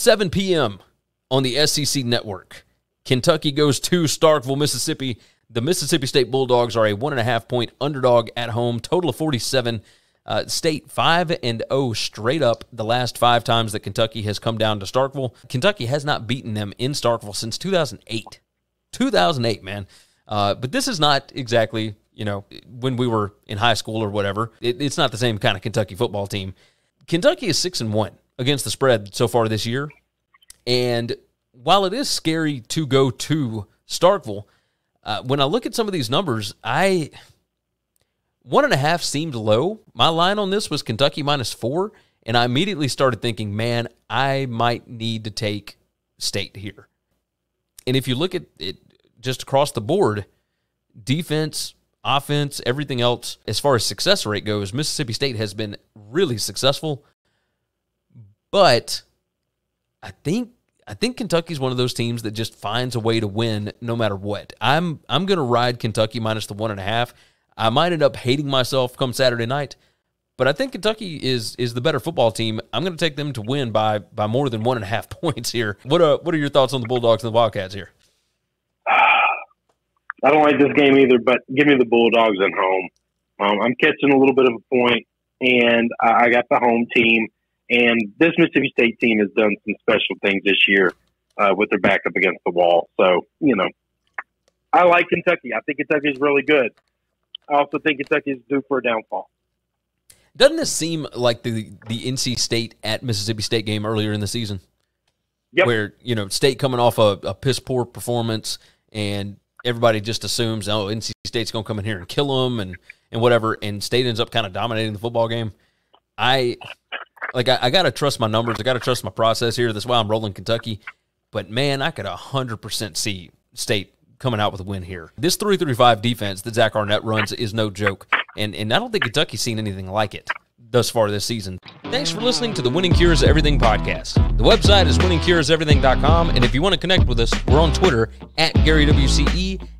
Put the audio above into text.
7 p.m. on the SEC network. Kentucky goes to Starkville, Mississippi. The Mississippi State Bulldogs are a one and a half point underdog at home, total of 47. Uh, State 5 and 0 straight up the last five times that Kentucky has come down to Starkville. Kentucky has not beaten them in Starkville since 2008. 2008, man. Uh, but this is not exactly, you know, when we were in high school or whatever. It, it's not the same kind of Kentucky football team. Kentucky is 6 and 1 against the spread so far this year. And while it is scary to go to Starkville, uh, when I look at some of these numbers, I one and a half seemed low. My line on this was Kentucky minus four, and I immediately started thinking, man, I might need to take state here. And if you look at it just across the board, defense, offense, everything else, as far as success rate goes, Mississippi State has been really successful. But I think I think Kentucky's one of those teams that just finds a way to win no matter what. I'm I'm gonna ride Kentucky minus the one and a half. I might end up hating myself come Saturday night, but I think Kentucky is is the better football team. I'm going to take them to win by by more than one and a half points here. What are what are your thoughts on the Bulldogs and the Wildcats here? I don't like this game either, but give me the Bulldogs at home. Um, I'm catching a little bit of a point, and I got the home team. And this Mississippi State team has done some special things this year uh, with their back up against the wall. So you know, I like Kentucky. I think Kentucky is really good. I also think Kentucky is due for a downfall. Doesn't this seem like the the NC State at Mississippi State game earlier in the season? Yep. Where you know State coming off a, a piss poor performance, and everybody just assumes, oh, NC State's going to come in here and kill them, and and whatever, and State ends up kind of dominating the football game. I like I, I got to trust my numbers. I got to trust my process here. That's why I'm rolling Kentucky. But man, I could hundred percent see State coming out with a win here. This 335 defense that Zach Arnett runs is no joke. And, and I don't think Kentucky's seen anything like it thus far this season. Thanks for listening to the Winning Cures Everything podcast. The website is winningcureseverything.com. And if you want to connect with us, we're on Twitter at Gary WCE,